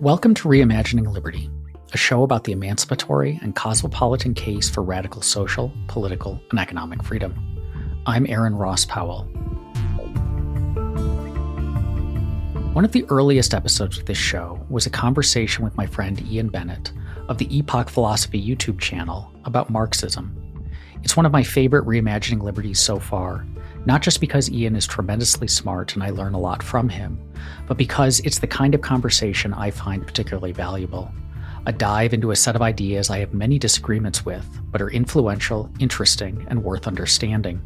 Welcome to Reimagining Liberty, a show about the emancipatory and cosmopolitan case for radical social, political, and economic freedom. I'm Aaron Ross Powell. One of the earliest episodes of this show was a conversation with my friend Ian Bennett of the Epoch Philosophy YouTube channel about Marxism. It's one of my favorite reimagining liberties so far, not just because Ian is tremendously smart and I learn a lot from him, but because it's the kind of conversation I find particularly valuable. A dive into a set of ideas I have many disagreements with, but are influential, interesting, and worth understanding.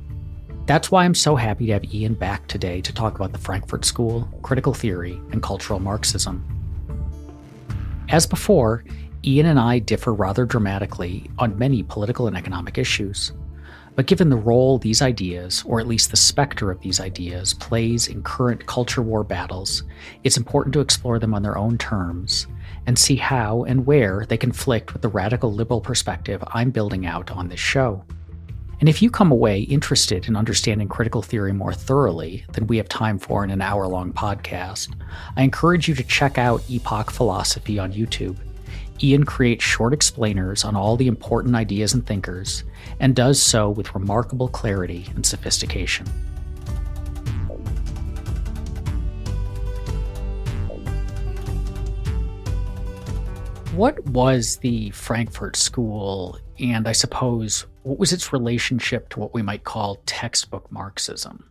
That's why I'm so happy to have Ian back today to talk about the Frankfurt School, critical theory, and cultural Marxism. As before, Ian and I differ rather dramatically on many political and economic issues. But given the role these ideas, or at least the specter of these ideas, plays in current culture war battles, it's important to explore them on their own terms and see how and where they conflict with the radical liberal perspective I'm building out on this show. And if you come away interested in understanding critical theory more thoroughly than we have time for in an hour long podcast, I encourage you to check out Epoch Philosophy on YouTube. Ian creates short explainers on all the important ideas and thinkers, and does so with remarkable clarity and sophistication. What was the Frankfurt School, and I suppose what was its relationship to what we might call textbook Marxism?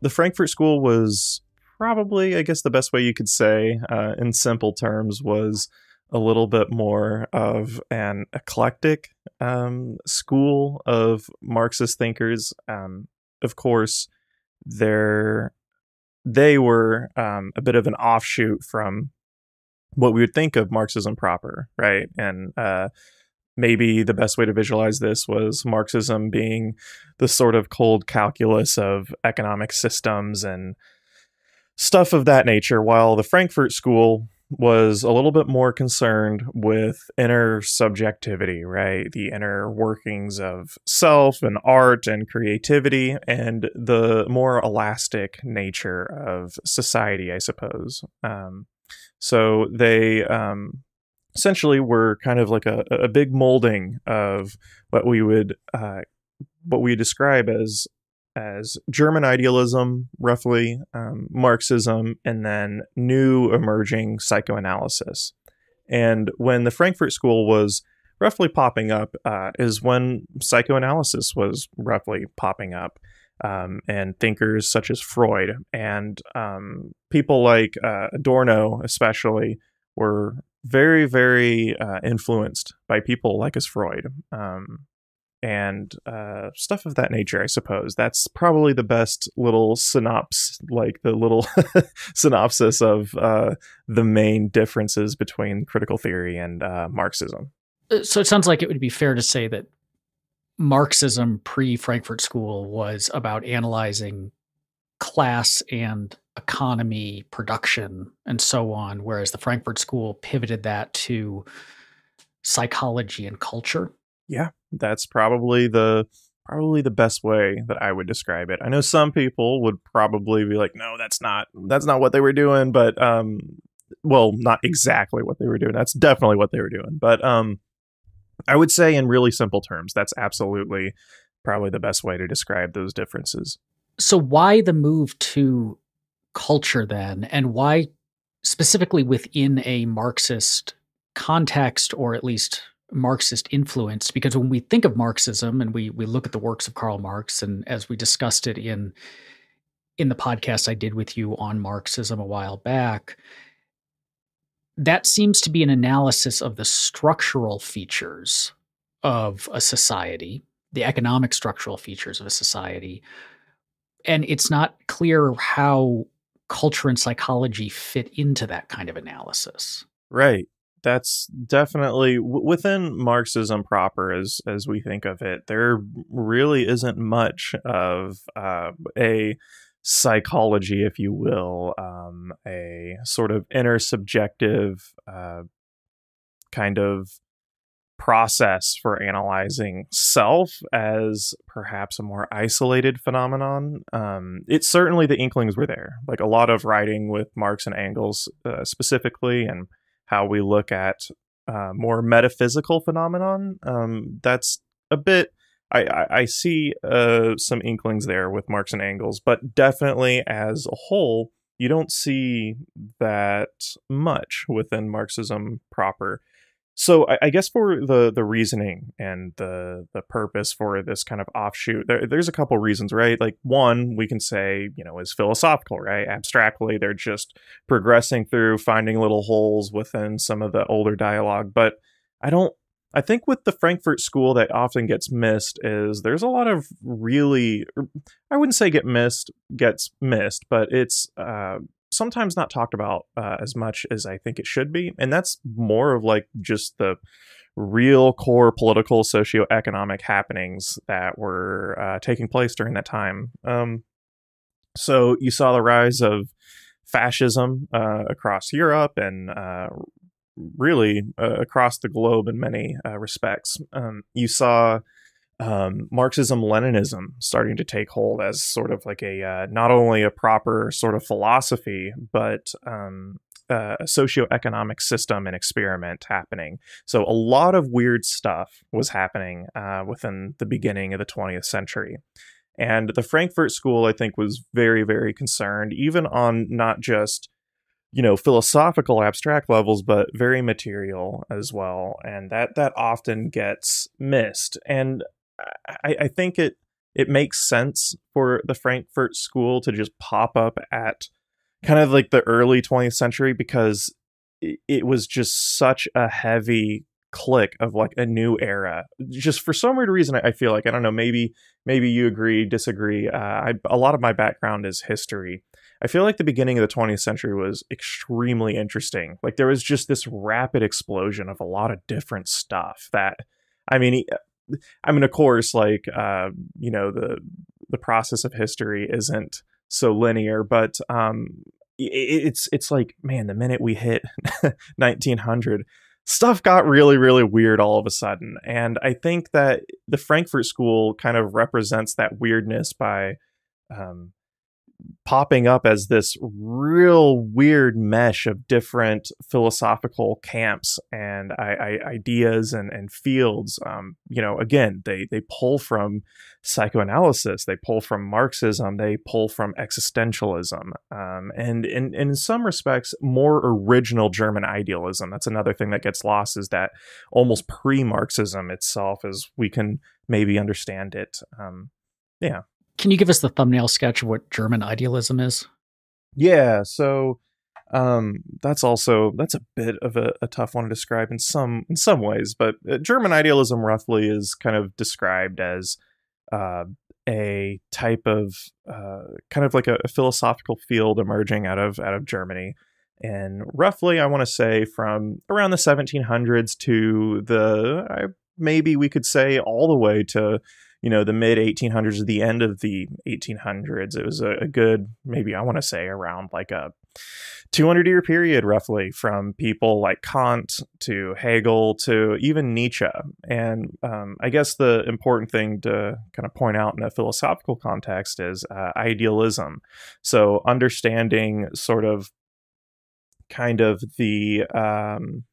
The Frankfurt School was probably, I guess, the best way you could say, uh, in simple terms, was a little bit more of an eclectic um, school of Marxist thinkers. Um, of course, they're, they were um, a bit of an offshoot from what we would think of Marxism proper, right? And uh, maybe the best way to visualize this was Marxism being the sort of cold calculus of economic systems and stuff of that nature, while the Frankfurt School was a little bit more concerned with inner subjectivity, right? The inner workings of self and art and creativity, and the more elastic nature of society, I suppose. Um, so they um, essentially were kind of like a, a big molding of what we would uh, what we describe as as German idealism, roughly, um, Marxism, and then new emerging psychoanalysis. And when the Frankfurt School was roughly popping up, uh, is when psychoanalysis was roughly popping up. Um, and thinkers such as Freud and um, people like uh, Adorno, especially, were very, very uh, influenced by people like as Freud. Um, and uh, stuff of that nature, I suppose. That's probably the best little synopsis, like the little synopsis of uh, the main differences between critical theory and uh, Marxism. Uh, so it sounds like it would be fair to say that Marxism pre Frankfurt School was about analyzing class and economy, production, and so on, whereas the Frankfurt School pivoted that to psychology and culture. Yeah, that's probably the probably the best way that I would describe it. I know some people would probably be like, "No, that's not that's not what they were doing," but um well, not exactly what they were doing. That's definitely what they were doing. But um I would say in really simple terms, that's absolutely probably the best way to describe those differences. So why the move to culture then and why specifically within a Marxist context or at least Marxist influence. because when we think of Marxism and we we look at the works of Karl Marx and as we discussed it in in the podcast I did with you on Marxism a while back that seems to be an analysis of the structural features of a society the economic structural features of a society and it's not clear how culture and psychology fit into that kind of analysis right that's definitely w- within Marxism proper, as as we think of it. There really isn't much of uh, a psychology, if you will, um, a sort of inner subjective uh, kind of process for analyzing self as perhaps a more isolated phenomenon. Um, it's certainly the inklings were there, like a lot of writing with Marx and Engels uh, specifically, and how we look at uh, more metaphysical phenomenon. Um, that's a bit. I, I, see uh, some inklings there with Marx and Engels, but definitely as a whole, you don't see that much within Marxism proper so I, I, guess for the the reasoning and the the purpose for this kind of offshoot, there, there's a couple reasons, right? Like one, we can say, you know, is philosophical, right? Abstractly, they're just progressing through finding little holes within some of the older dialogue. But I don't. I think with the Frankfurt School that often gets missed is there's a lot of really, I wouldn't say get missed, gets missed, but it's uh, sometimes not talked about uh, as much as I think it should be. And that's more of like just the real core political, socioeconomic happenings that were uh, taking place during that time. Um, so you saw the rise of fascism uh, across Europe and uh, really uh, across the globe in many uh, respects. Um, you saw um, Marxism Leninism starting to take hold as sort of like a uh, not only a proper sort of philosophy, but um, uh, a socioeconomic system and experiment happening. So a lot of weird stuff was happening uh, within the beginning of the 20th century. And the Frankfurt School, I think, was very, very concerned, even on not just you know philosophical abstract levels but very material as well and that that often gets missed and I, I think it it makes sense for the Frankfurt School to just pop up at kind of like the early 20th century because it, it was just such a heavy click of like a new era. Just for some weird reason i feel like i don't know maybe maybe you agree disagree uh, I, a lot of my background is history. I feel like the beginning of the 20th century was extremely interesting. Like there was just this rapid explosion of a lot of different stuff that i mean I mean, of course, like uh, you know, the the process of history isn't so linear, but um, it, it's it's like man, the minute we hit 1900, stuff got really really weird all of a sudden, and I think that the Frankfurt School kind of represents that weirdness by um, popping up as this real weird mesh of different philosophical camps and I, I, ideas and, and fields. Um, you know, again, they they pull from psychoanalysis, they pull from Marxism, they pull from existentialism, um, and, and in some respects, more original German idealism. That's another thing that gets lost is that almost pre-Marxism itself, as we can maybe understand it. Um, yeah. Can you give us the thumbnail sketch of what German idealism is? Yeah, so um, that's also that's a bit of a, a, tough one to describe in some in some ways, but uh, German idealism roughly is kind of described as uh, a type of uh, kind of like a, a, philosophical field emerging out of out of Germany, and roughly I want to say from around the 1700s to the I, maybe we could say all the way to you know the mid 1800s the end of the 1800s it was a, a good maybe i want to say around like a 200 year period roughly from people like kant to hegel to even nietzsche. And um, i guess the important thing to kind of point out in a philosophical context is uh, idealism. So understanding sort of kind of the um,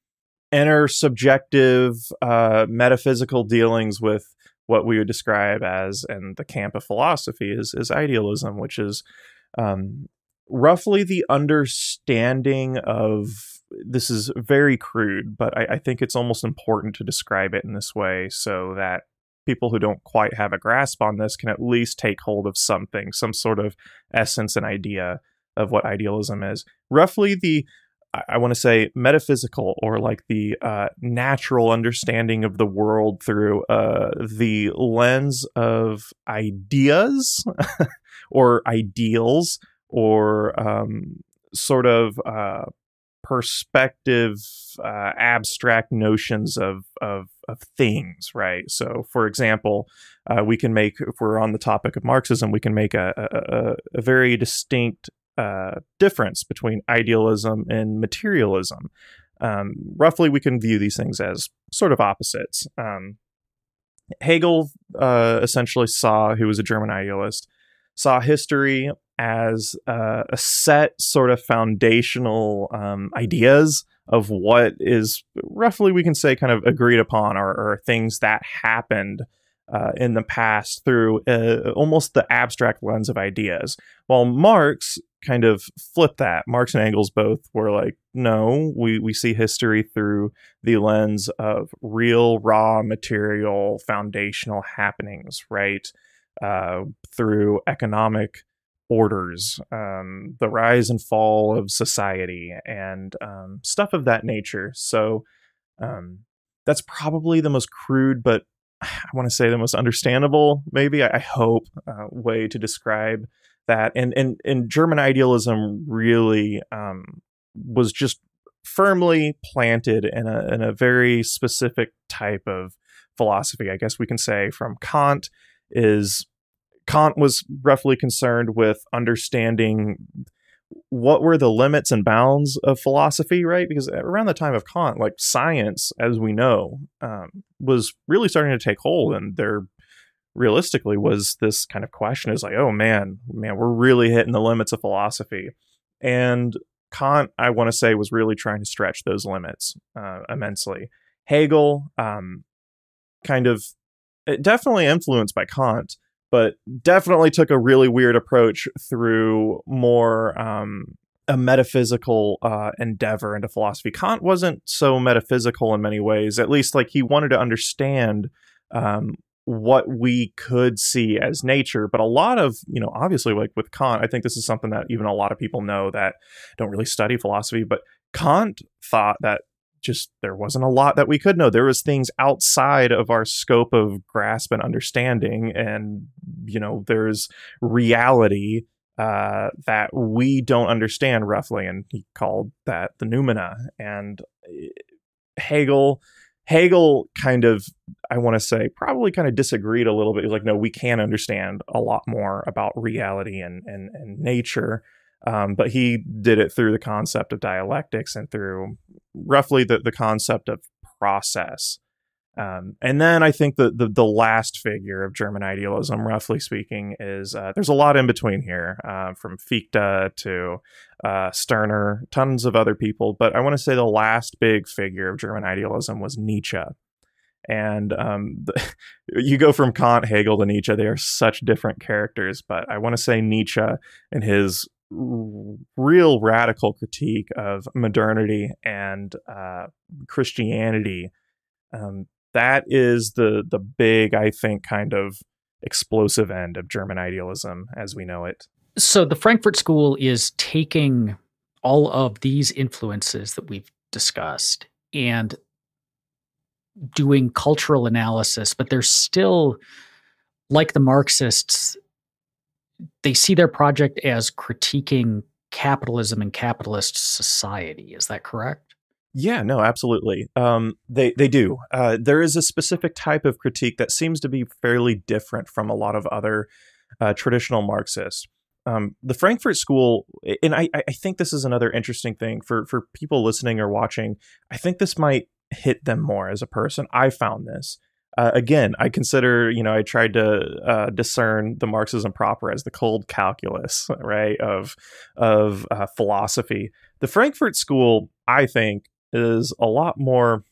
inner subjective uh, metaphysical dealings with what we would describe as, and the camp of philosophy is, is idealism, which is um, roughly the understanding of this is very crude, but I, I think it's almost important to describe it in this way so that people who don't quite have a grasp on this can at least take hold of something, some sort of essence and idea of what idealism is. Roughly the I want to say metaphysical or like the uh, natural understanding of the world through uh, the lens of ideas or ideals or um, sort of uh, perspective, uh, abstract notions of, of, of things, right? So, for example, uh, we can make, if we're on the topic of Marxism, we can make a, a, a very distinct uh, difference between idealism and materialism. Um, roughly, we can view these things as sort of opposites. Um, Hegel uh, essentially saw, who was a German idealist, saw history as uh, a set sort of foundational um, ideas of what is roughly we can say kind of agreed upon or, or things that happened uh, in the past through uh, almost the abstract lens of ideas. While Marx kind of flip that. Marx and Engels both were like, no, we, we see history through the lens of real, raw, material, foundational happenings, right? Uh, through economic orders, um, the rise and fall of society, and um, stuff of that nature. So um, that's probably the most crude, but I want to say the most understandable, maybe, I, hope, uh, way to describe that. And, and, and German idealism really um, was just firmly planted in a, in a very specific type of philosophy, I guess we can say, from Kant is Kant was roughly concerned with understanding what were the limits and bounds of philosophy, right? Because around the time of Kant, like science, as we know, um, was really starting to take hold, and there realistically was this kind of question is like, oh man, man, we're really hitting the limits of philosophy, and Kant, I want to say, was really trying to stretch those limits uh, immensely. Hegel, um, kind of, definitely influenced by Kant, but definitely took a really weird approach through more um, a metaphysical uh, endeavor into philosophy. Kant wasn't so metaphysical in many ways, at least like he wanted to understand um, what we could see as nature. But a lot of, you know, obviously, like with Kant, I think this is something that even a lot of people know that don't really study philosophy, but Kant thought that just there wasn't a lot that we could know. There was things outside of our scope of grasp and understanding, and you know, there's reality uh, that we don't understand roughly, and he called that the noumena. And eh, Hegel, Hegel kind of, I want to say, probably kind of disagreed a little bit. He's like, no, we can understand a lot more about reality and and, and nature. Um, but he did it through the concept of dialectics and through roughly the, the concept of process. Um, and then I think the, the, the last figure of German idealism, roughly speaking, is uh, there's a lot in between here, uh, from Fichte to uh, Stirner, tons of other people. But I want to say the last big figure of German idealism was Nietzsche. And um, the, you go from Kant, Hegel to Nietzsche; they are such different characters. But I want to say Nietzsche and his real radical critique of modernity and uh, Christianity. Um, that is the the big, I think, kind of explosive end of German idealism as we know it. So the Frankfurt School is taking all of these influences that we've discussed and doing cultural analysis, but they're still like the Marxists they see their project as critiquing capitalism and capitalist society. Is that correct? Yeah, no, absolutely. Um, they they do. Uh, there is a specific type of critique that seems to be fairly different from a lot of other uh, traditional Marxists. Um, the Frankfurt School, and I, I think this is another interesting thing for for people listening or watching. I think this might hit them more as a person. I found this uh, again, I consider, you know, I tried to uh, discern the Marxism proper as the cold calculus, right, of of uh, philosophy. The Frankfurt School, I think, is a lot more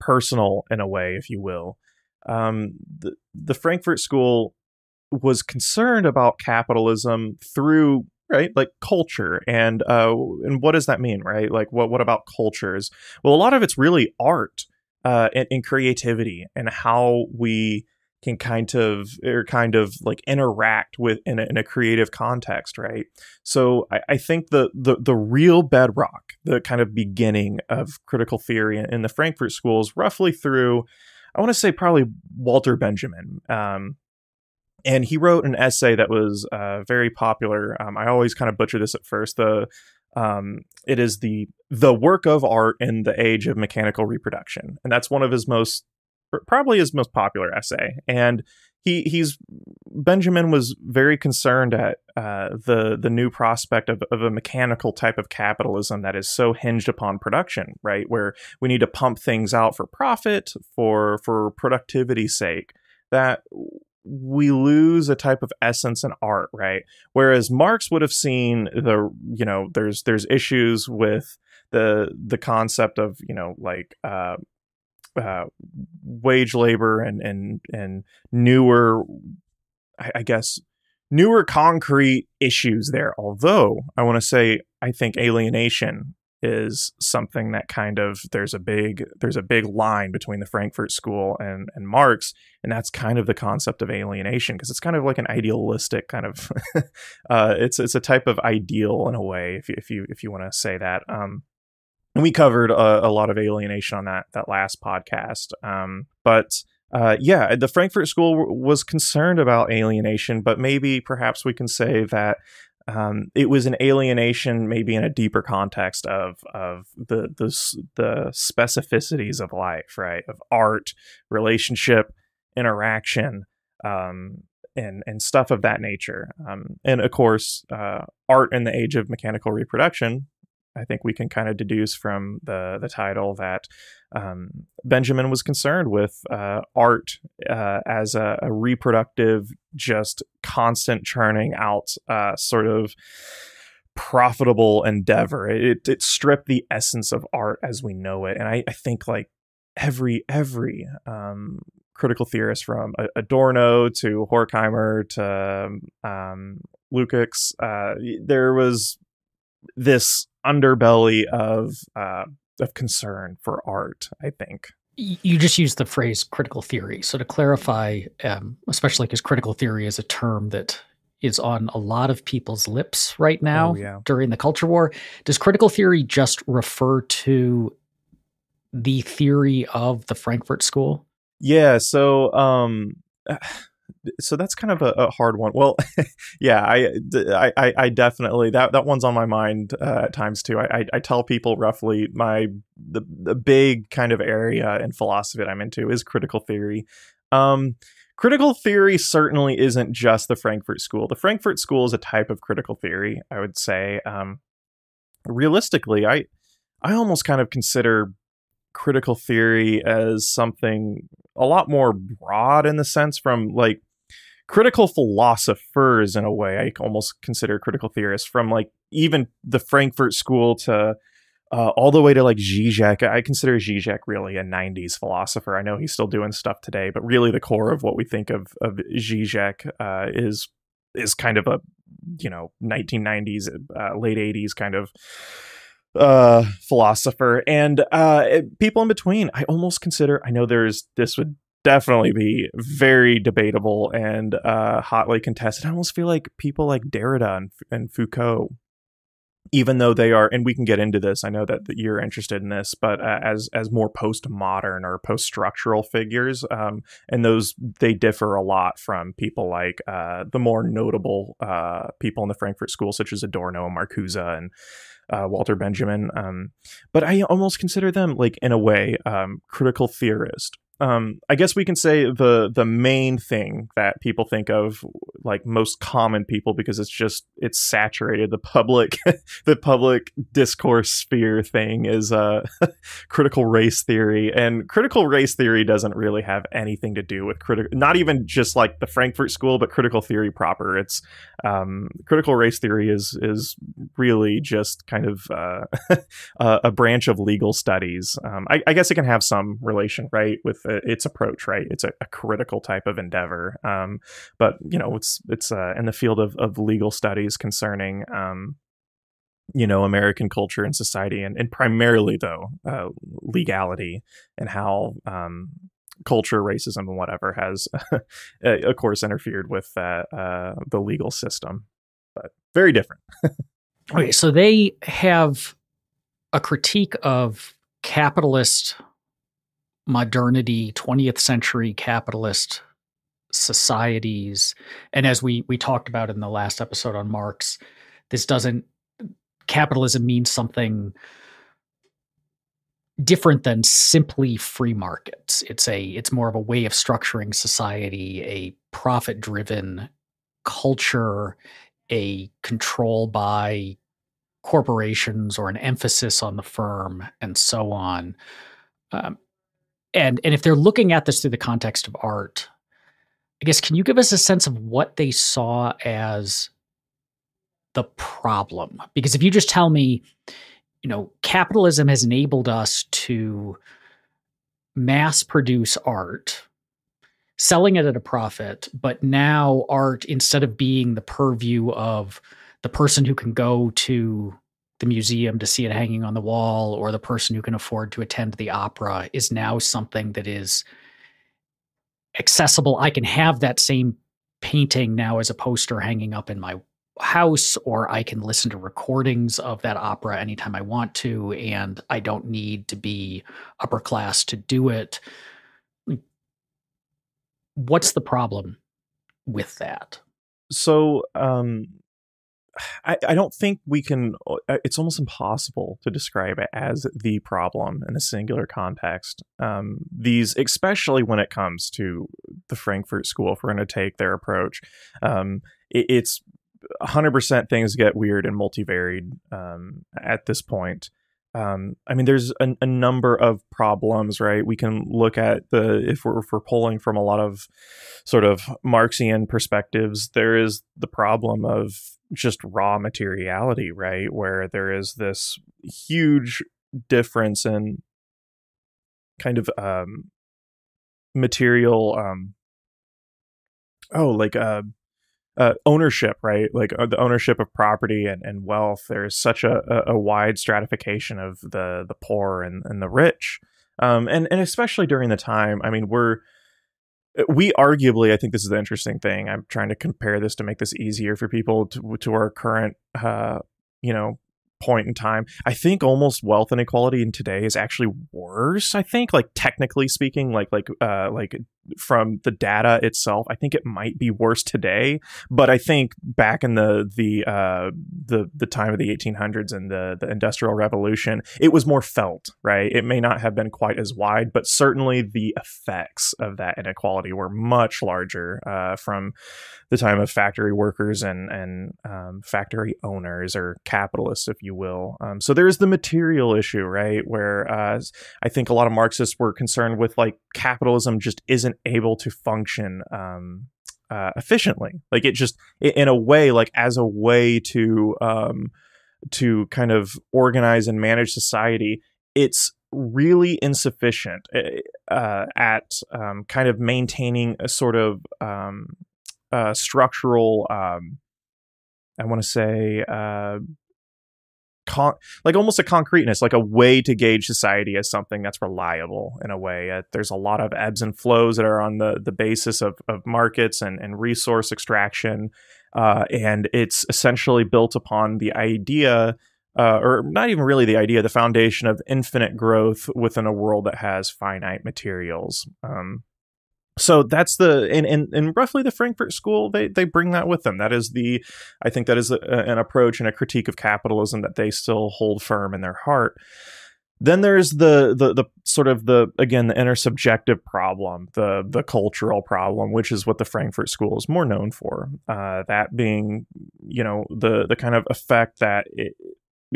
personal in a way, if you will. Um, the the Frankfurt School was concerned about capitalism through right like culture and uh and what does that mean right like what what about cultures well a lot of it's really art uh, and, and creativity and how we can kind of or kind of like interact with in a, in a creative context right? So I, I, think the, the the real bedrock the kind of beginning of critical theory in, in the frankfurt schools roughly through i want to say probably walter benjamin um, and he wrote an essay that was uh, very popular. Um, i always kind of butcher this at first the um, it is the the work of art in the age of mechanical reproduction, and that's one of his most probably his most popular essay. And he he's Benjamin was very concerned at uh, the the new prospect of, of a mechanical type of capitalism that is so hinged upon production, right? Where we need to pump things out for profit, for for productivity's sake. That we lose a type of essence in art, right? Whereas Marx would have seen the, you know, there's there's issues with the the concept of you know like uh, uh, wage labor and and and newer, I, I guess newer concrete issues there. Although I want to say I think alienation is something that kind of there's a big there's a big line between the Frankfurt School and and Marx, and that's kind of the concept of alienation because it's kind of like an idealistic kind of uh, it's it's a type of ideal in a way if you if you if you want to say that. Um, and we covered a, a, lot of alienation on that that last podcast. Um, but uh, yeah, the Frankfurt School w- was concerned about alienation, but maybe perhaps we can say that um, it was an alienation, maybe in a deeper context of of the the the specificities of life, right? Of art, relationship, interaction, um, and and stuff of that nature. Um, and of course, uh, art in the age of mechanical reproduction I think we can kind of deduce from the the title that um, Benjamin was concerned with uh, art uh, as a, a, reproductive, just constant churning out uh, sort of profitable endeavor. It, it stripped the essence of art as we know it, and I, I think like every every um, critical theorist from Adorno to Horkheimer to um, Lukács, uh, there was this underbelly of uh, of concern for art. I think you just used the phrase critical theory. So to clarify, um, especially because critical theory is a term that is on a lot of people's lips right now oh, yeah. during the culture war. Does critical theory just refer to the theory of the Frankfurt School? Yeah. So um, so that's kind of a, a hard one. Well, yeah, I, I, I definitely that that one's on my mind uh, at times too. I, I, I tell people roughly my the the big kind of area in philosophy that I'm into is critical theory. Um, critical theory certainly isn't just the Frankfurt School. The Frankfurt School is a type of critical theory. I would say, um, realistically, I I almost kind of consider critical theory as something a lot more broad in the sense from like critical philosophers in a way i almost consider critical theorists from like even the frankfurt school to uh, all the way to like Zizek. I consider Zizek really a 90s philosopher. I know he's still doing stuff today, but really the core of what we think of of Zizek uh, is is kind of a you know 1990s uh, late 80s kind of uh philosopher and uh people in between. I almost consider i know there's this would definitely be very debatable and uh hotly contested. I almost feel like people like derrida and, and foucault even though they are and we can get into this i know that, you're interested in this but uh, as as more postmodern or post-structural figures um, and those they differ a lot from people like uh, the more notable uh, people in the frankfurt school such as adorno and marcuse and uh, Walter Benjamin. Um, but I almost consider them like in a way um, critical theorist um, I guess we can say the the main thing that people think of, like most common people, because it's just it's saturated the public the public discourse sphere thing is uh, critical race theory, and critical race theory doesn't really have anything to do with critical, not even just like the Frankfurt School, but critical theory proper. It's um, critical race theory is is really just kind of uh, a, branch of legal studies. Um, I, I guess it can have some relation, right, with its approach, right? It's a, a critical type of endeavor. Um, but you know, it's it's uh, in the field of, of legal studies concerning um, you know American culture and society, and, and primarily though uh, legality and how um, culture, racism, and whatever has, of course, interfered with uh, uh, the legal system. But very different. okay, so they have a critique of capitalist modernity, 20th century capitalist societies. And as we we talked about in the last episode on Marx, this doesn't capitalism means something different than simply free markets. It's a it's more of a way of structuring society, a profit driven culture, a control by corporations or an emphasis on the firm and so on. Um, and and if they're looking at this through the context of art i guess can you give us a sense of what they saw as the problem? Because if you just tell me you know, capitalism has enabled us to mass produce art, selling it at a profit, but now art, instead of being the purview of the person who can go to the museum to see it hanging on the wall or the person who can afford to attend the opera, is now something that is accessible. I can have that same painting now as a poster hanging up in my house or I can listen to recordings of that opera anytime I want to and I don't need to be upper class to do it. What's the problem with that? So um I, I don't think we can uh, it's almost impossible to describe it as the problem in a singular context um, these especially when it comes to the frankfurt school if we're going to take their approach um, it, it's 100% things get weird and multivaried um, at this point. Um, I mean, there's a, a, number of problems, right? We can look at the if we're, if we're pulling from a lot of sort of Marxian perspectives, there is the problem of just raw materiality, right? Where there is this huge difference in kind of um, material. Um, oh, like uh, uh, ownership, right? Like uh, the ownership of property and, and wealth. There's such a, a, a, wide stratification of the the poor and, and the rich, um, and and especially during the time. I mean, we're we arguably, I think this is the interesting thing. I'm trying to compare this to make this easier for people to to our current, uh, you know, point in time. I think almost wealth inequality in today is actually worse. I think, like technically speaking, like like uh like from the data itself, I think it might be worse today. But I think back in the the uh the the time of the 1800s and the the Industrial Revolution, it was more felt. Right, it may not have been quite as wide, but certainly the effects of that inequality were much larger uh, from the time of factory workers and and um, factory owners or capitalists, if you will. Um, so there is the material issue, right, where uh, I think a lot of Marxists were concerned with like capitalism just isn't able to function um, uh, efficiently, like it just in a way, like as a way to um, to kind of organize and manage society, it's really insufficient uh, at um, kind of maintaining a sort of um, uh, structural um, i want to say uh, con- like almost a concreteness like a way to gauge society as something that's reliable in a way uh, there's a lot of ebbs and flows that are on the the basis of, of markets and, and resource extraction uh, and it's essentially built upon the idea uh, or not even really the idea, the foundation of infinite growth within a world that has finite materials. Um, so that's the and, and and roughly the Frankfurt School they they bring that with them. That is the I think that is a, an approach and a critique of capitalism that they still hold firm in their heart. Then there's the the the sort of the again the intersubjective problem, the the cultural problem, which is what the Frankfurt School is more known for. Uh, that being you know the the kind of effect that it,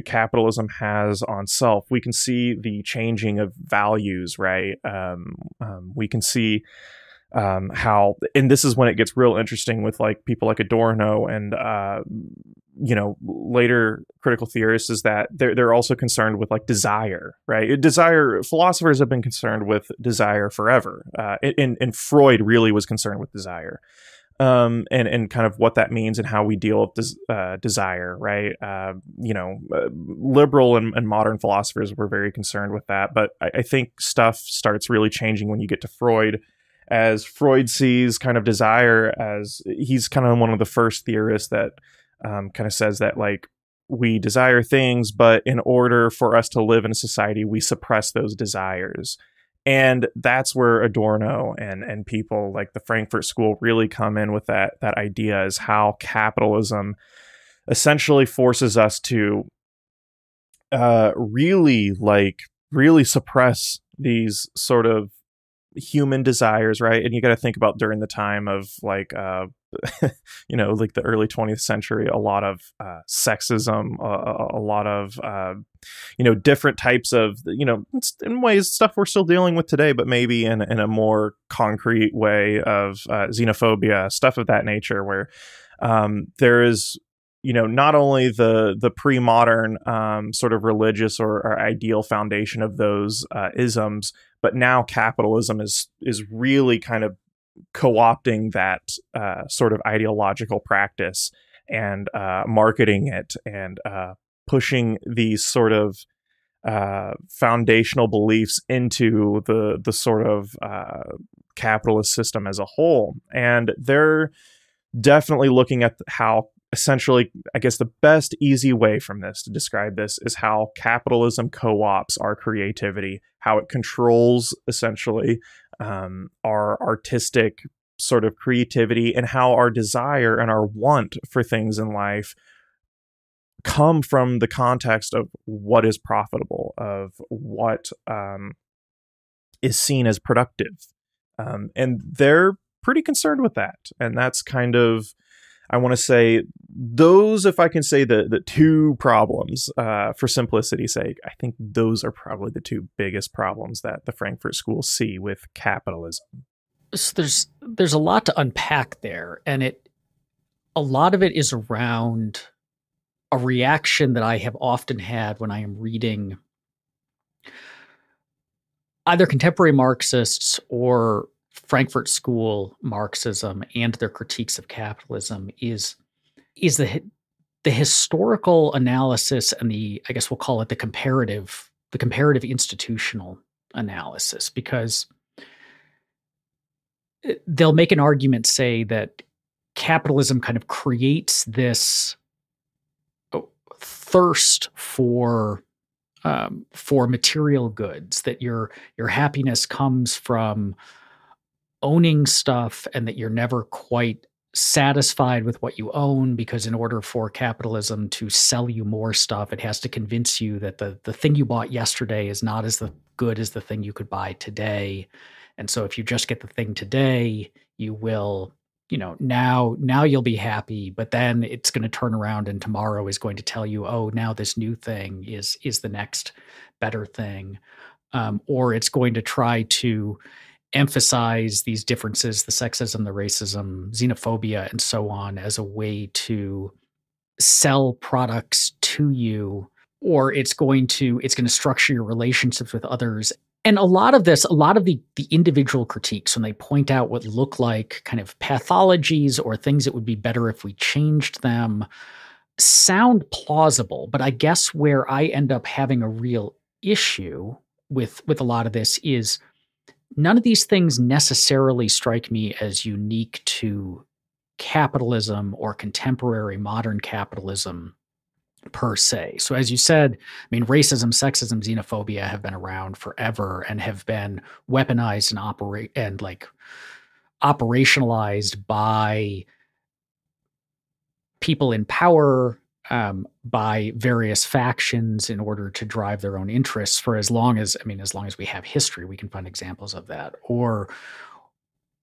capitalism has on self. We can see the changing of values, right? Um, um, we can see um, how and this is when it gets real interesting with like people like Adorno and uh, you know later critical theorists is that they're they're also concerned with like desire, right? Desire philosophers have been concerned with desire forever, uh, and and Freud really was concerned with desire. Um, and and kind of what that means and how we deal with des- uh, desire, right? Uh, you know, uh, liberal and, and, modern philosophers were very concerned with that, but I, I, think stuff starts really changing when you get to Freud as Freud sees kind of desire as he's kind of one of the first theorists that um, kind of says that like we desire things, but in order for us to live in a society, we suppress those desires. And that's where Adorno and and people like the Frankfurt School really come in with that that idea is how capitalism essentially forces us to uh, really like really suppress these sort of human desires, right? And you got to think about during the time of like, uh, you know, like the early 20th century, a lot of uh, sexism, uh, a lot of, uh, you know, different types of, you know, in ways stuff we're still dealing with today, but maybe in in a more concrete way of uh, xenophobia, stuff of that nature, where um, there is you know not only the the pre-modern um, sort of religious or, or, ideal foundation of those uh, isms, but now capitalism is is really kind of co-opting that uh, sort of ideological practice and uh, marketing it and uh, pushing these sort of uh, foundational beliefs into the the sort of uh, capitalist system as a whole, and they're definitely looking at how essentially, I guess the best easy way from this to describe this is how capitalism co ops our creativity, how it controls essentially um, our artistic sort of creativity, and how our desire and our want for things in life come from the context of what is profitable, of what um, is seen as productive. Um, and they're pretty concerned with that. And that's kind of I want to say those, if I can say the the two problems uh, for simplicity's sake, I think those are probably the two biggest problems that the Frankfurt School see with capitalism. So there's there's a lot to unpack there, and it a lot of it is around a reaction that I have often had when I am reading either contemporary Marxists or Frankfurt School Marxism and their critiques of capitalism is is the the historical analysis and the I guess we'll call it the comparative the comparative institutional analysis because eh, they'll make an argument say that capitalism kind of creates this oh, thirst for um, for material goods that your your happiness comes from owning stuff and that you're never quite satisfied with what you own because in order for capitalism to sell you more stuff it has to convince you that the the thing you bought yesterday is not as the good as the thing you could buy today. And so if you just get the thing today you will you know now now you'll be happy but then it's going to turn around and tomorrow is going to tell you oh now this new thing is is the next better thing. Um, or it's going to try to emphasize these differences the sexism the racism xenophobia and so on as a way to sell products to you or it's going to it's going to structure your relationships with others. And a lot of this a lot of the the individual critiques when they point out what look like kind of pathologies or things that would be better if we changed them sound plausible. But i guess where i end up having a real issue with with a lot of this is none of these things necessarily strike me as unique to capitalism or contemporary modern capitalism per se. So, as you said, I mean, racism, sexism, xenophobia have been around forever and have been weaponized and operate and like operationalized by people in power um, by various factions in order to drive their own interests for as long as I mean, as long as we have history, we can find examples of that. Or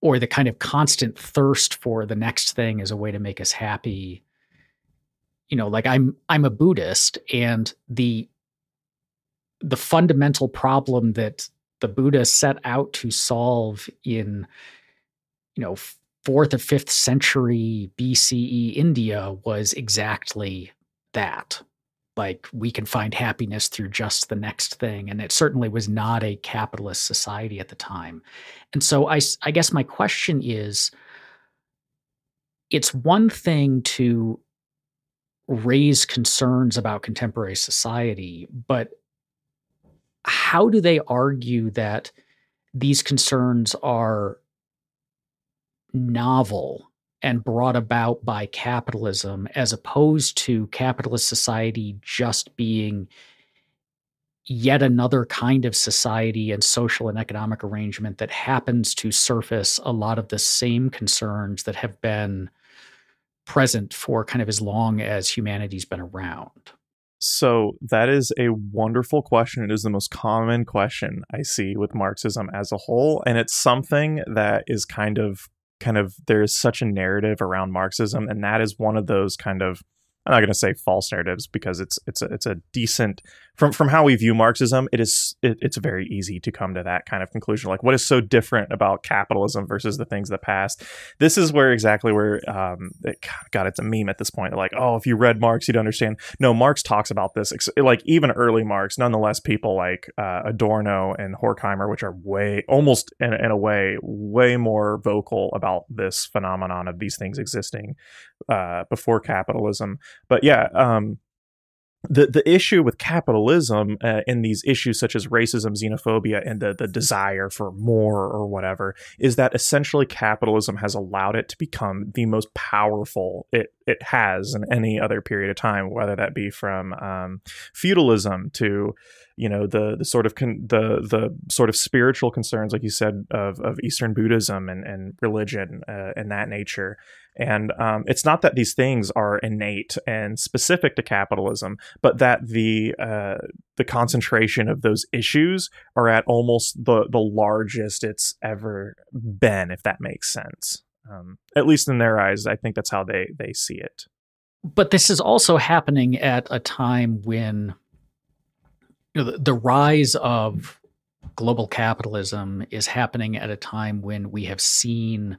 or the kind of constant thirst for the next thing as a way to make us happy. You know, like I'm I'm a Buddhist and the the fundamental problem that the Buddha set out to solve in you know fourth or fifth century BCE India was exactly that. Like we can find happiness through just the next thing. And it certainly was not a capitalist society at the time. And so I, I guess my question is it's one thing to raise concerns about contemporary society, but how do they argue that these concerns are novel and brought about by capitalism as opposed to capitalist society just being yet another kind of society and social and economic arrangement that happens to surface a lot of the same concerns that have been present for kind of as long as humanity's been around. So that is a wonderful question. It is the most common question I see with Marxism as a whole. And it's something that is kind of kind of there's such a narrative around Marxism, and that is one of those kind of I'm not going to say false narratives because it's it's a, it's a decent from from how we view Marxism. It is it, it's very easy to come to that kind of conclusion. Like, what is so different about capitalism versus the things of the past? This is where exactly where um, it, God, it's a meme at this point. Like, oh, if you read Marx, you'd understand. No, Marx talks about this. Like even early Marx, nonetheless, people like uh, Adorno and Horkheimer, which are way almost in, in a way way more vocal about this phenomenon of these things existing uh, before capitalism. But yeah, um, the the issue with capitalism uh, in these issues such as racism, xenophobia, and the the desire for more or whatever is that essentially capitalism has allowed it to become the most powerful it it has in any other period of time, whether that be from um, feudalism to you know the the sort of con- the the sort of spiritual concerns, like you said, of of Eastern Buddhism and and religion uh, and that nature. And um, it's not that these things are innate and specific to capitalism, but that the uh, the concentration of those issues are at almost the the largest it's ever been, if that makes sense. Um, at least in their eyes, I think that's how they they see it. But this is also happening at a time when you know the, the rise of global capitalism is happening at a time when we have seen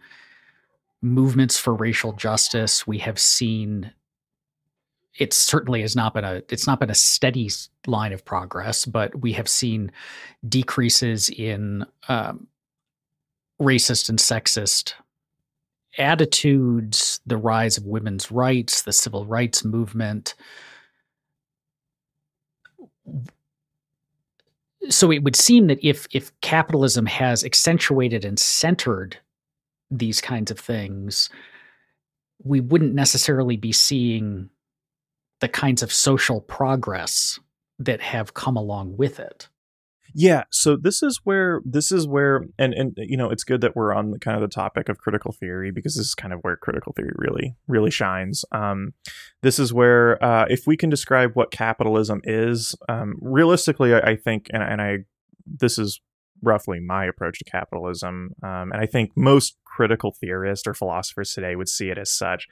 movements for racial justice. We have seen it certainly has not been a it's not been a steady line of progress, but we have seen decreases in um, racist and sexist attitudes, the rise of women's rights, the civil rights movement. So it would seem that if if capitalism has accentuated and centered these kinds of things, we wouldn't necessarily be seeing the kinds of social progress that have come along with it. Yeah, so this is where this is where and and you know it's good that we're on the kind of the topic of critical theory because this is kind of where critical theory really really shines. Um, this is where uh, if we can describe what capitalism is, um, realistically, I, I think, and, and I this is roughly my approach to capitalism. Um, and I think most critical theorists or philosophers today would see it as such.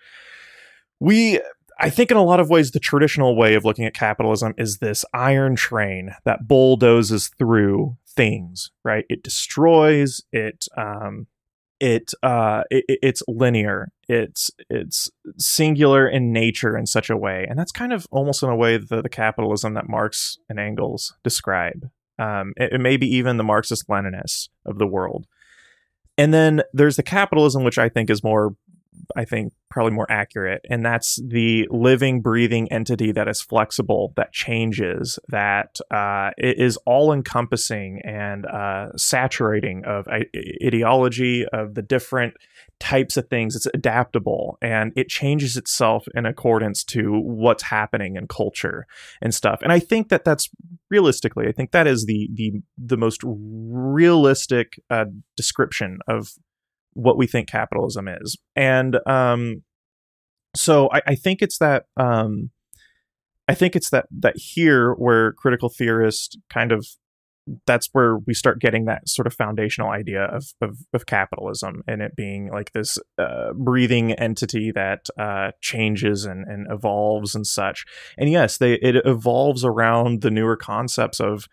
We, I think, in a lot of ways, the traditional way of looking at capitalism is this iron train that bulldozes through things, right? It destroys, it, um, it, uh, it, it's linear. It's it's singular in nature in such a way, and that's kind of almost in a way the, the capitalism that Marx and Engels describe. Um, it, it may even the Marxist Leninists of the world. And then there's the capitalism, which I think is more I think probably more accurate. And that's the living, breathing entity that is flexible, that changes, that uh, is all encompassing and uh, saturating of ideology, of the different types of things. It's adaptable and it changes itself in accordance to what's happening in culture and stuff. And I think that that's realistically, I think that is the the the most realistic uh, description of what we think capitalism is. And um, so I, I, think it's that um, I think it's that that here where critical theorists kind of that's where we start getting that sort of foundational idea of of, of capitalism and it being like this uh, breathing entity that uh, changes and, and evolves and such. And yes, they it evolves around the newer concepts of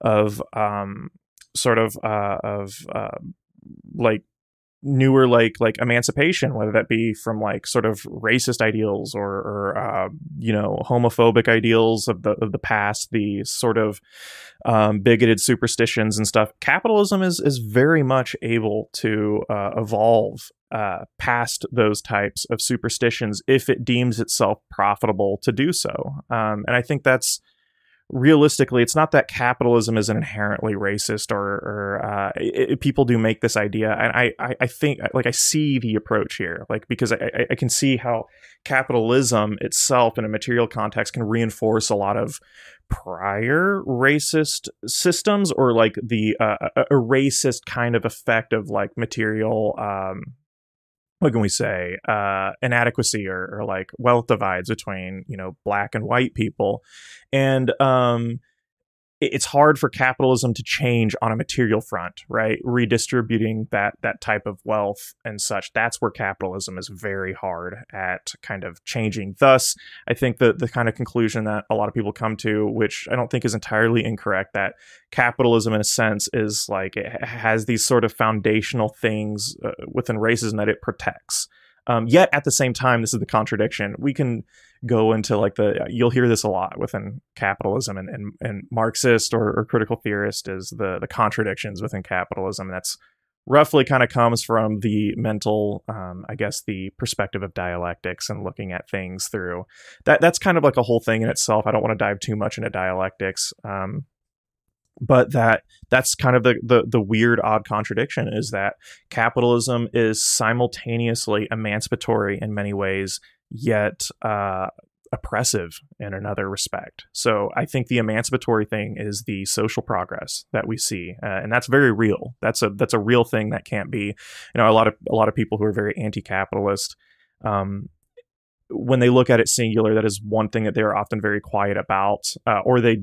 of um, sort of uh, of uh, like newer like like emancipation whether that be from like sort of racist ideals or, or uh, you know homophobic ideals of the of the past the sort of um, bigoted superstitions and stuff capitalism is is very much able to uh, evolve uh, past those types of superstitions if it deems itself profitable to do so. Um, and i think that's realistically, it's not that capitalism is an inherently racist or, or uh, it, it, people do make this idea. And I, I, I, think, like, I see the approach here, like, because I, I can see how capitalism itself in a material context can reinforce a lot of prior racist systems or like the uh, a racist kind of effect of like material um, what can we say uh, inadequacy or, or, like wealth divides between you know black and white people. And um, it's hard for capitalism to change on a material front, right? Redistributing that that type of wealth and such. That's where capitalism is very hard at kind of changing. Thus, I think the the kind of conclusion that a lot of people come to, which I don't think is entirely incorrect, that capitalism in a sense is like it has these sort of foundational things uh, within racism that it protects. Um, yet at the same time, this is the contradiction. We can go into like the you'll hear this a lot within capitalism and and, and Marxist or, or critical theorist is the the contradictions within capitalism. That's roughly kind of comes from the mental um, i guess the perspective of dialectics and looking at things through that that's kind of like a whole thing in itself i don't want to dive too much into dialectics um, but that that's kind of the, the the weird odd contradiction is that capitalism is simultaneously emancipatory in many ways yet uh, oppressive in another respect. So I think the emancipatory thing is the social progress that we see, uh, and that's very real. That's a that's a real thing that can't be. You know, a lot of a lot of people who are very anti-capitalist. Um, when they look at it singular, that is one thing that they are often very quiet about, uh, or they,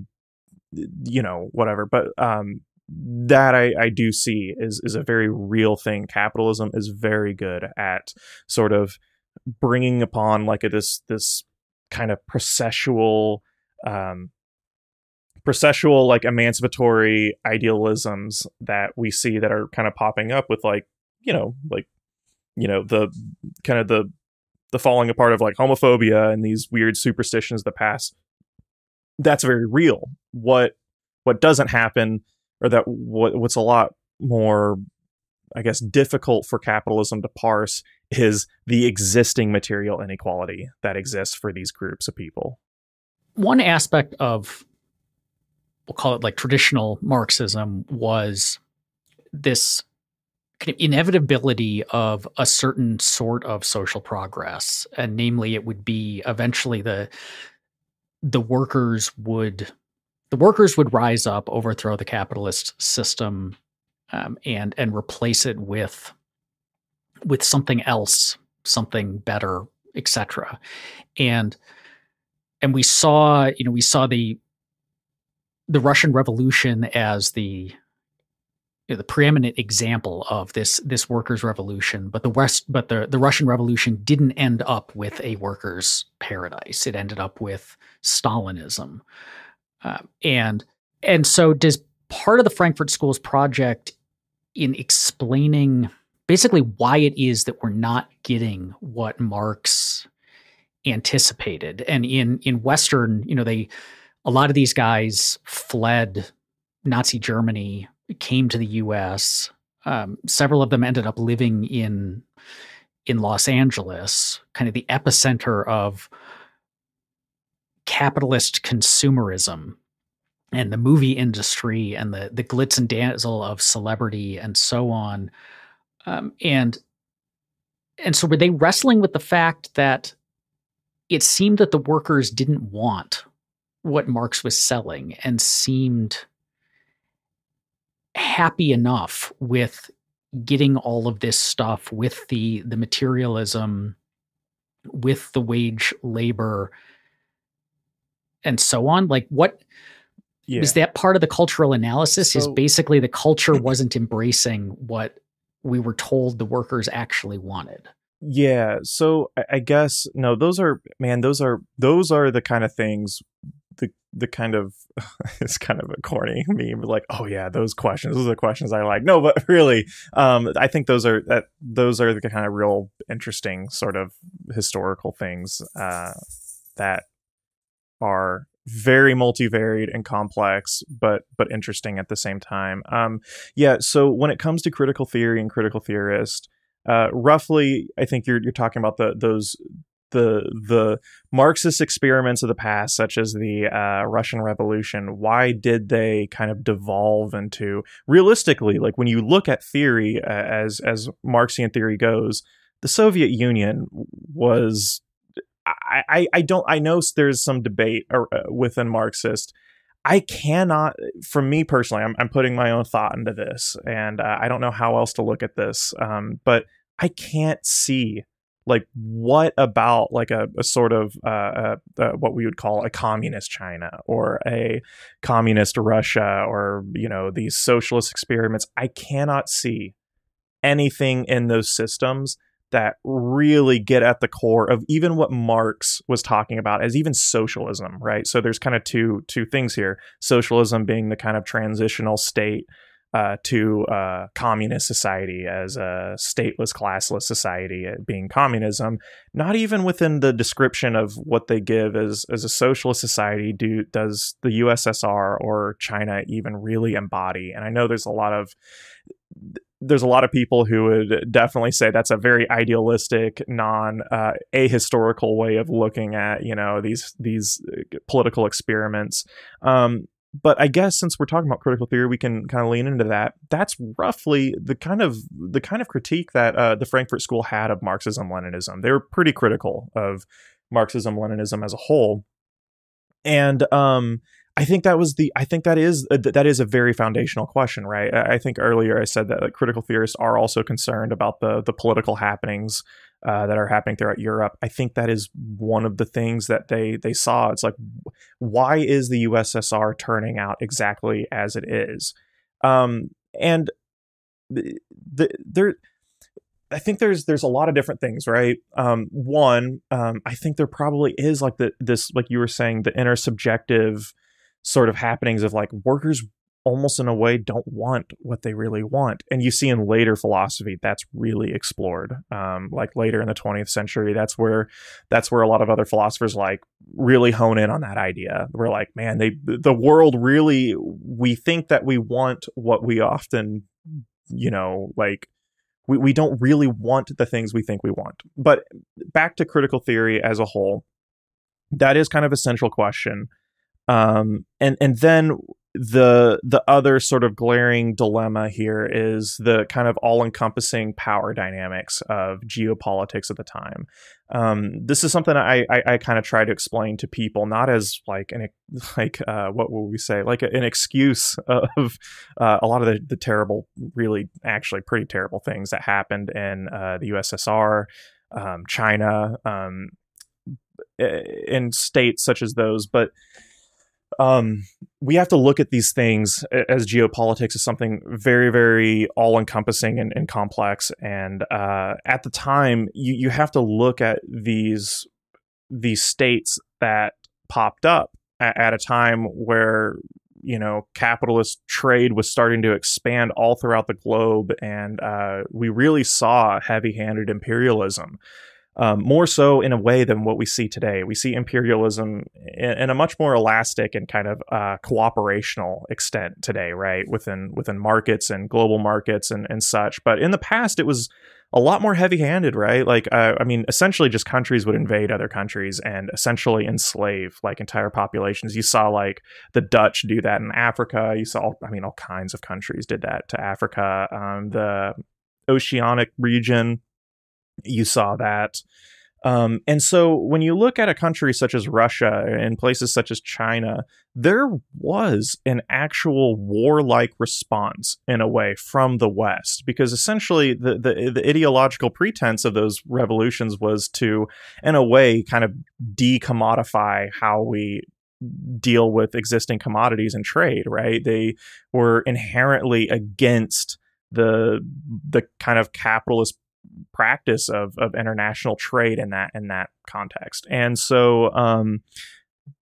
you know, whatever. But um, that I, I do see is is a very real thing. Capitalism is very good at sort of bringing upon like a, this this kind of processual um processual like emancipatory idealisms that we see that are kind of popping up with like you know like you know the kind of the the falling apart of like homophobia and these weird superstitions of the past. That's very real. What what doesn't happen or that what what's a lot more i guess difficult for capitalism to parse is the existing material inequality that exists for these groups of people. One aspect of, we'll call it like traditional Marxism, was this kind of inevitability of a certain sort of social progress. And namely, it would be eventually the the workers would the workers would rise up, overthrow the capitalist system, um, and and replace it with with something else, something better, etc. And and we saw, you know, we saw the the Russian Revolution as the you know, the preeminent example of this this workers' revolution. But the West, but the the Russian Revolution didn't end up with a workers' paradise. It ended up with Stalinism, uh, and and so does part of the Frankfurt Schools project in explaining basically why it is that we're not getting what Marx anticipated. And in in Western, you know, they a lot of these guys fled Nazi Germany, came to the U.S. Um, several of them ended up living in in Los Angeles, kind of the epicenter of capitalist consumerism and the movie industry and the the glitz and dazzle of celebrity and so on. Um, and and so were they wrestling with the fact that it seemed that the workers didn't want what Marx was selling and seemed happy enough with getting all of this stuff with the the materialism with the wage labor and so on like what yeah. is that part of the cultural analysis so, is basically the culture wasn't embracing what we were told the workers actually wanted. Yeah, so I guess no, those are man, those are those are the kind of things the the kind of it's kind of a corny meme like oh yeah those questions those are the questions i like no but really um i think those are that those are the kind of real interesting sort of historical things uh that are very multivariate and complex, but but interesting at the same time. Um, yeah. So when it comes to critical theory and critical theorist, uh, roughly, I think you're you're talking about the those the the Marxist experiments of the past, such as the uh, Russian Revolution. Why did they kind of devolve into realistically, like when you look at theory uh, as as Marxian theory goes, the Soviet Union was I, I don't I know there's some debate uh, within Marxist. I cannot, for me personally, I'm, I'm putting my own thought into this, and uh, I don't know how else to look at this. Um, but I can't see like what about like a, a sort of uh, uh, uh, what we would call a communist china or a communist russia or you know these socialist experiments i cannot see anything in those systems that really get at the core of even what Marx was talking about as even socialism, right? So there's kind of two two things here. Socialism being the kind of transitional state uh, to uh, communist society as a stateless, classless society, uh, being communism. Not even within the description of what they give as as a socialist society do does the USSR or China even really embody. And I know there's a lot of there's a lot of people who would definitely say that's a very idealistic, non uh, ahistorical way of looking at you know these these uh, political experiments. Um, but I guess since we're talking about critical theory, we can kind of lean into that. That's roughly the kind of the kind of critique that uh, the Frankfurt School had of Marxism Leninism. They were pretty critical of Marxism Leninism as a whole, and um, I think that was the I think that is uh, that is a very foundational question, right? I think earlier I said that like, critical theorists are also concerned about the the political happenings uh, that are happening throughout Europe. I think that is one of the things that they they saw. It's like why is the USSR turning out exactly as it is? Um, and the, the there I think there's there's a lot of different things, right? Um, one, um, I think there probably is like the this like you were saying the intersubjective sort of happenings of like workers almost in a way don't want what they really want and you see in later philosophy that's really explored um, like later in the 20th century that's where that's where a lot of other philosophers like really hone in on that idea. We're like man they the world really we think that we want what we often you know like we, we don't really want the things we think we want. But back to critical theory as a whole that is kind of a central question um, and and then the the other sort of glaring dilemma here is the kind of all-encompassing power dynamics of geopolitics at the time. Um, this is something I, I, I kind of try to explain to people, not as like an like uh, what would we say, like an excuse of uh, a lot of the, the terrible, really actually pretty terrible things that happened in uh, the USSR, um, China, um, in states such as those, but um, we have to look at these things as geopolitics as something very, very all encompassing and, and, complex. And uh, at the time, you, you have to look at these these states that popped up at, at a time where you know capitalist trade was starting to expand all throughout the globe, and uh, we really saw heavy-handed imperialism um, more so in a way than what we see today. We see imperialism in, in a much more elastic and kind of uh, cooperational extent today, right? Within within markets and global markets and and such. But in the past, it was a lot more heavy-handed, right? Like, uh, I mean, essentially, just countries would invade other countries and essentially enslave like entire populations. You saw like the Dutch do that in Africa. You saw, I mean, all kinds of countries did that to Africa. Um, the oceanic region you saw that. Um, and so when you look at a country such as Russia and places such as China, there was an actual warlike response in a way from the West, because essentially the, the, the ideological pretense of those revolutions was to, in a way, kind of decommodify how we deal with existing commodities and trade. Right? They were inherently against the the kind of capitalist practice of of international trade in that in that context. And so um,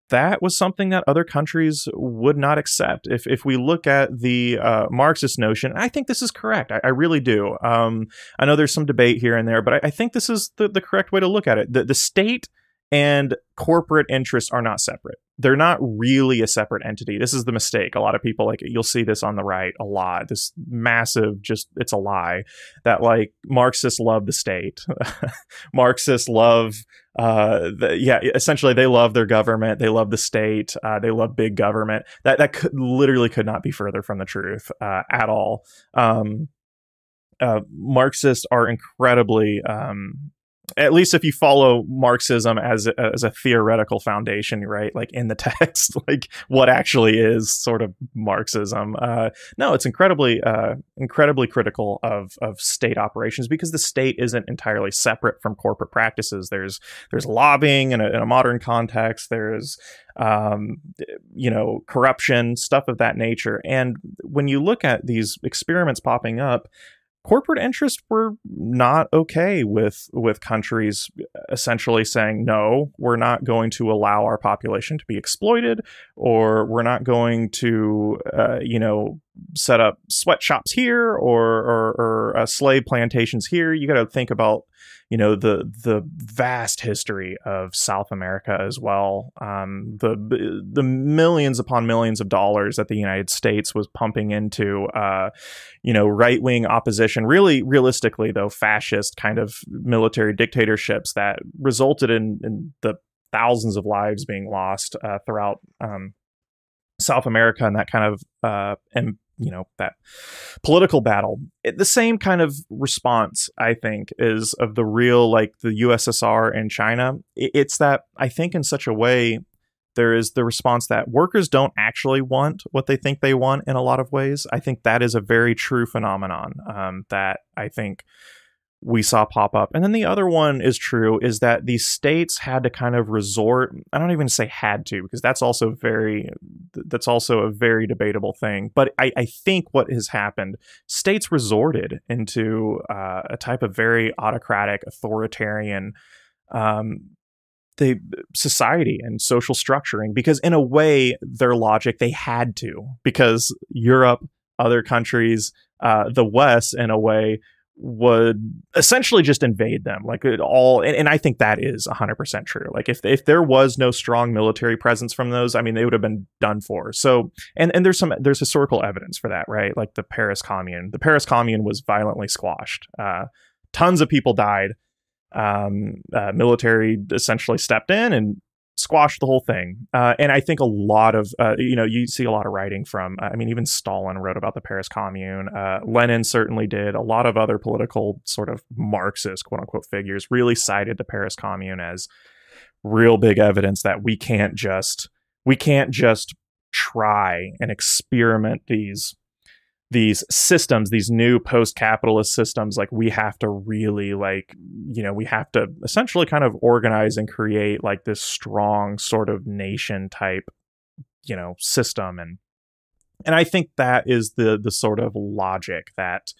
that was something that other countries would not accept. If if we look at the uh, Marxist notion, I think this is correct. I, I really do. Um, I know there's some debate here and there, but I, I think this is the, the correct way to look at it. The the state and corporate interests are not separate. They're not really a separate entity. This is the mistake. A lot of people like you'll see this on the right a lot. This massive just it's a lie that like Marxists love the state. Marxists love uh the, yeah essentially they love their government they love the state uh, they love big government that that could literally could not be further from the truth uh, at all um uh, marxists are incredibly um at least if you follow Marxism as a, as a theoretical foundation, right? Like in the text, like what actually is sort of Marxism. Uh, no, it's incredibly uh, incredibly critical of of state operations because the state isn't entirely separate from corporate practices. There's there's lobbying in a, in a modern context. There's um, you know corruption, stuff of that nature. And when you look at these experiments popping up corporate interests were not okay with with countries essentially saying no we're not going to allow our population to be exploited or we're not going to uh, you know set up sweatshops here or or, or uh, slave plantations here. You got to think about you know the the vast history of South America as well. Um, the the millions upon millions of dollars that the United States was pumping into, uh, you know, right wing opposition. Really, realistically though, fascist kind of military dictatorships that resulted in, in the thousands of lives being lost uh, throughout um, South America and that kind of uh, and you know that political battle. It, the same kind of response i think is of the real like the ussr and china. It, it's that i think in such a way there is the response that workers don't actually want what they think they want in a lot of ways. I think that is a very true phenomenon um, that i think we saw pop up. And then the other one is true is that these states had to kind of resort, I don't even say had to, because that's also very that's also a very debatable thing. But I, I think what has happened, states resorted into uh, a type of very autocratic, authoritarian um, the society and social structuring because in a way their logic they had to because Europe, other countries, uh, the West in a way would essentially just invade them like it all and, and, i think that is 100% true. Like if if there was no strong military presence from those i mean they would have been done for. So and and there's some there's historical evidence for that right? Like the paris commune the paris commune was violently squashed. Uh, tons of people died. Um, uh, military essentially stepped in and squashed the whole thing. Uh, and I think a lot of, uh, you know, you see a lot of writing from, I mean, even Stalin wrote about the Paris Commune. Uh, Lenin certainly did. A lot of other political sort of Marxist, quote unquote, figures really cited the Paris Commune as real big evidence that we can't just, we can't just try and experiment these these systems these new post-capitalist systems like we have to really like you know we have to essentially kind of organize and create like this strong sort of nation type you know system. And and i think that is the the sort of logic that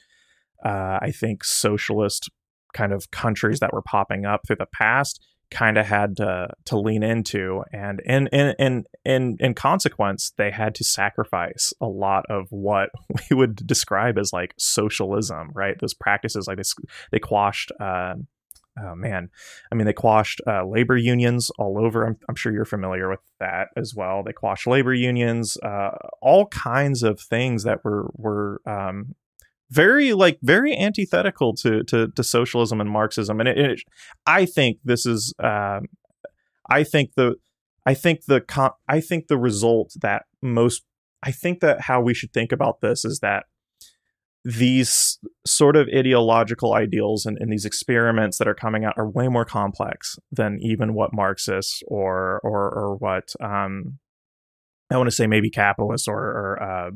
uh, i think socialist kind of countries that were popping up through the past kind of had to to lean into and in in in in in consequence they had to sacrifice a lot of what we would describe as like socialism right? Those practices like this they quashed uh, oh man. I mean they quashed uh, labor unions all over. I'm, I'm, sure you're familiar with that as well. They quashed labor unions uh, all kinds of things that were were um, very like very antithetical to to, to socialism and Marxism. And it, it, I think this is um, I think the I think the I think the result that most I think that how we should think about this is that these sort of ideological ideals and, and, these experiments that are coming out are way more complex than even what Marxists or or or what um, I want to say maybe capitalists or, or uh,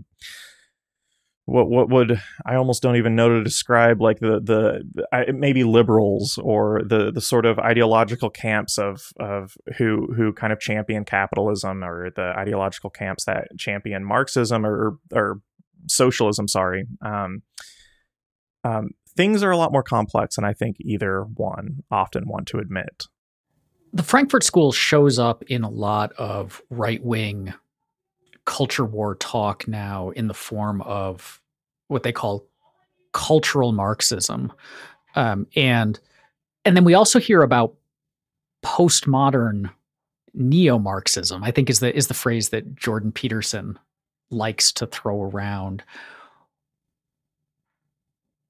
what what would I almost don't even know to describe like the the maybe liberals or the the sort of ideological camps of of who who kind of champion capitalism or the ideological camps that champion Marxism or or socialism. Sorry, um, um, things are a lot more complex than I think either one often want to admit. The Frankfurt School shows up in a lot of right wing culture war talk now in the form of what they call cultural Marxism, um, and and then we also hear about postmodern neo-Marxism. I think is the is the phrase that Jordan Peterson likes to throw around.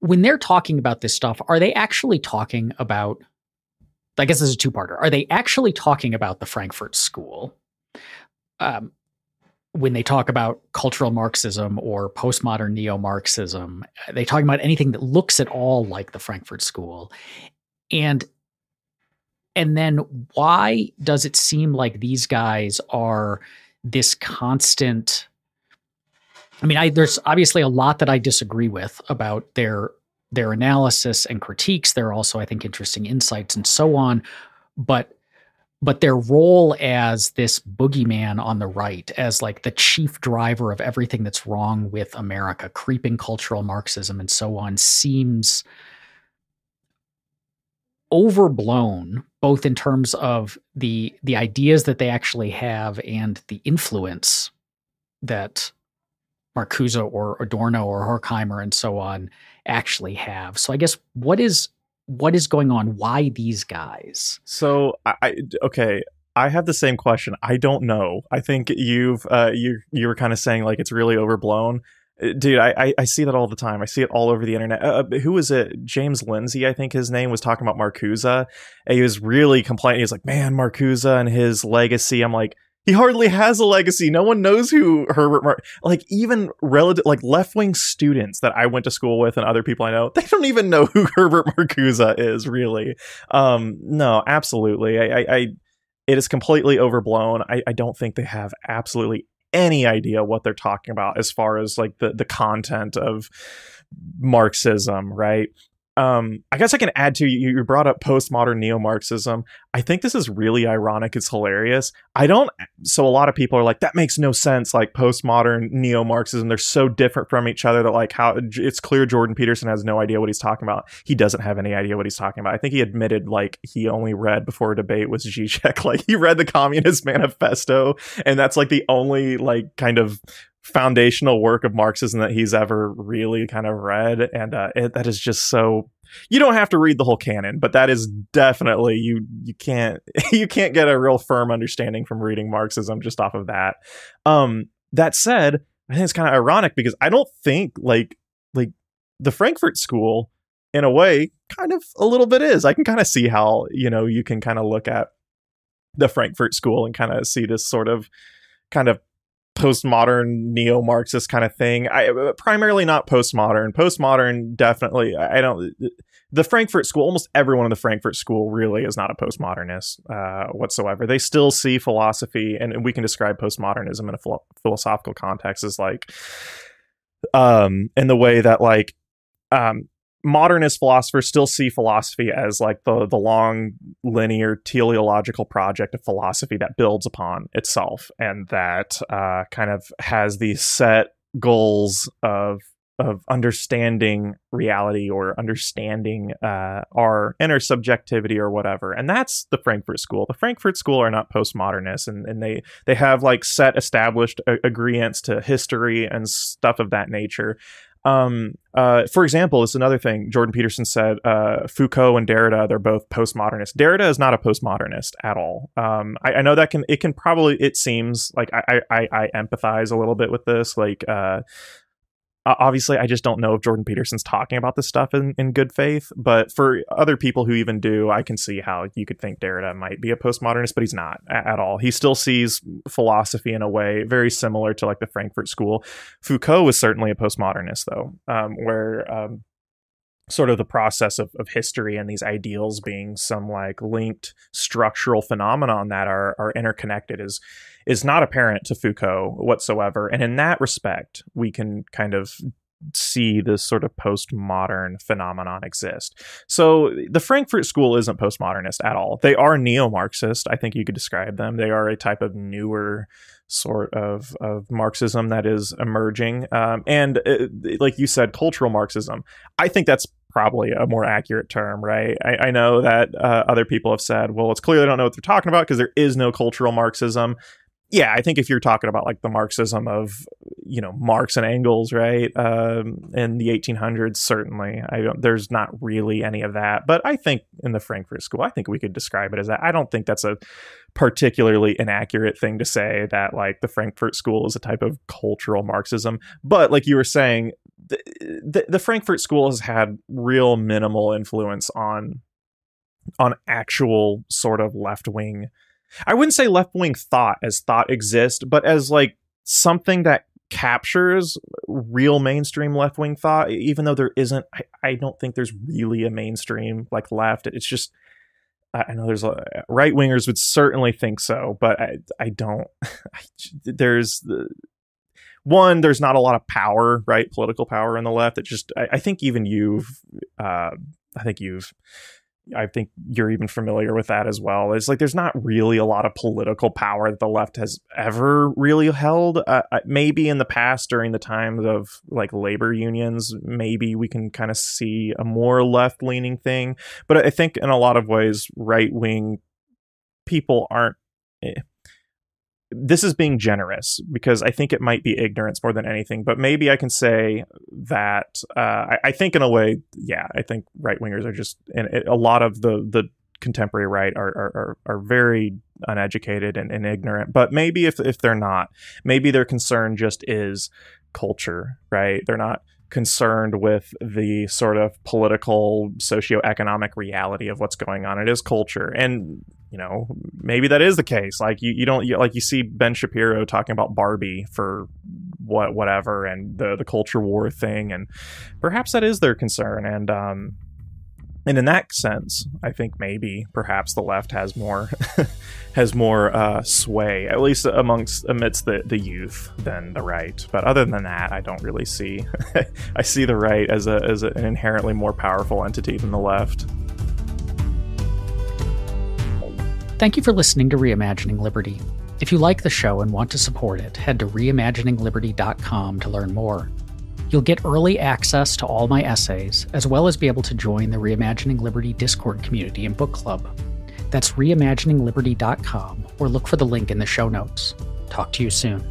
When they're talking about this stuff, are they actually talking about? I guess this is a two-parter. Are they actually talking about the Frankfurt School? Um, when they talk about cultural Marxism or postmodern neo Marxism, they talk about anything that looks at all like the Frankfurt School. And And then why does it seem like these guys are this constant? I mean, I, there's obviously a lot that I disagree with about their their analysis and critiques. There are also, I think, interesting insights and so on. But but their role as this boogeyman on the right, as like the chief driver of everything that's wrong with America, creeping cultural Marxism and so on, seems overblown both in terms of the the ideas that they actually have and the influence that Marcuse or Adorno or Horkheimer and so on actually have. So I guess what is what is going on? Why these guys? So I okay. I have the same question. I don't know. I think you've uh, you you were kind of saying like it's really overblown, uh, dude. I, I see that all the time. I see it all over the internet. Uh, uh who was it? James Lindsay, I think his name was talking about Marcuse. And he was really complaining. He's like, man, Marcuse and his legacy. I'm like, he hardly has a legacy. No one knows who Herbert like even relative like left wing students that I went to school with and other people I know, they don't even know who Herbert Marcuse is really. Um, no, absolutely. I, I, I it is completely overblown. I, I don't think they have absolutely any idea what they're talking about as far as like the the content of Marxism, right? Um, I guess I can add to you. You brought up postmodern neo Marxism. I think this is really ironic. It's hilarious. I don't. So a lot of people are like, that makes no sense. Like postmodern neo Marxism, they're so different from each other that like how it's clear Jordan Peterson has no idea what he's talking about. He doesn't have any idea what he's talking about. I think he admitted like he only read before a debate was Zizek. Like he read the Communist Manifesto, and that's like the only like kind of foundational work of Marxism that he's ever really kind of read, and uh, it, that is just so. You don't have to read the whole canon, but that is definitely you. You can't you can't get a real firm understanding from reading Marxism just off of that. Um, that said, I think it's kind of ironic because I don't think like like the Frankfurt School, in a way, kind of a little bit is. I can kind of see how you know you can kind of look at the Frankfurt School and kind of see this sort of kind of postmodern neo-marxist kind of thing. I primarily not postmodern. Postmodern definitely i don't the frankfurt school almost everyone in the frankfurt school really is not a postmodernist uh, whatsoever. They still see philosophy and, and we can describe postmodernism in a philo- philosophical context as like um in the way that like um modernist philosophers still see philosophy as like the the long linear teleological project of philosophy that builds upon itself and that uh, kind of has these set goals of of understanding reality or understanding uh, our inner subjectivity or whatever. And that's the frankfurt school. The frankfurt school are not postmodernists and, and they they have like set established agreements to history and stuff of that nature um, uh, for example, it's another thing Jordan Peterson said. Uh, Foucault and Derrida, they're both postmodernists. Derrida is not a postmodernist at all. Um, I, I, know that can it can probably it seems like I I, I empathize a little bit with this. Like uh, obviously i just don't know if jordan peterson's talking about this stuff in, in good faith but for other people who even do i can see how you could think derrida might be a postmodernist but he's not at all. He still sees philosophy in a way very similar to like the frankfurt school. Foucault was certainly a postmodernist though um, where um, sort of the process of, of history and these ideals being some like linked structural phenomenon that are are interconnected is is not apparent to Foucault whatsoever. And in that respect, we can kind of see this sort of postmodern phenomenon exist. So the Frankfurt School isn't postmodernist at all. They are neo-Marxist. I think you could describe them. They are a type of newer sort of of Marxism that is emerging. Um, and uh, like you said, cultural Marxism. I think that's probably a more accurate term, right? I, I know that uh, other people have said, well, it's clear they don't know what they're talking about because there is no cultural Marxism. Yeah, I think if you're talking about like the Marxism of you know Marx and Engels, right, um, in the 1800s, certainly, I don't. There's not really any of that, but I think in the Frankfurt School, I think we could describe it as that. I don't think that's a particularly inaccurate thing to say that like the Frankfurt School is a type of cultural Marxism, but like you were saying, the, the, the Frankfurt School has had real minimal influence on on actual sort of left wing. I wouldn't say left wing thought as thought exists, but as like something that captures real mainstream left wing thought, even though there isn't. I, I don't think there's really a mainstream like left. It's just I know there's right wingers would certainly think so, but I I don't. I, there's the one. There's not a lot of power, right? Political power on the left. It just I, I think even you've uh, I think you've I think you're even familiar with that as well. It's like there's not really a lot of political power that the left has ever really held. Uh, maybe in the past, during the times of like labor unions, maybe we can kind of see a more left leaning thing. But I think in a lot of ways, right wing people aren't. This is being generous because I think it might be ignorance more than anything. But maybe I can say that uh, I, I, think in a way, yeah, I think right wingers are just and a lot of the the contemporary right are are, are very uneducated and, and ignorant. But maybe if if they're not, maybe their concern just is culture, right? They're not concerned with the sort of political socioeconomic reality of what's going on it is culture and you know maybe that is the case like you, you don't you, like you see ben shapiro talking about barbie for what whatever and the the culture war thing and perhaps that is their concern and um and in that sense, I think maybe perhaps the left has more has more uh, sway, at least amongst amidst the, the youth, than the right. But other than that, I don't really see. I see the right as a as an inherently more powerful entity than the left. Thank you for listening to Reimagining Liberty. If you like the show and want to support it, head to reimaginingliberty.com to learn more. You'll get early access to all my essays, as well as be able to join the Reimagining Liberty Discord community and book club. That's reimaginingliberty.com, or look for the link in the show notes. Talk to you soon.